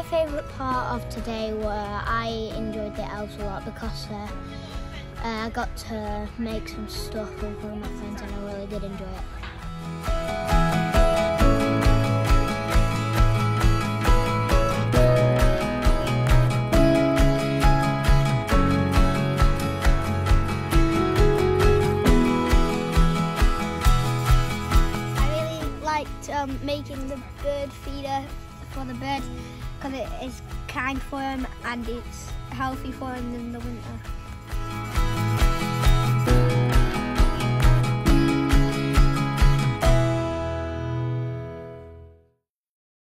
My favourite part of today were I enjoyed the elves a lot because uh, uh, I got to make some stuff with all my friends and I really did enjoy it. Um, making the bird feeder for the birds because it is kind for them and it's healthy for them in the winter.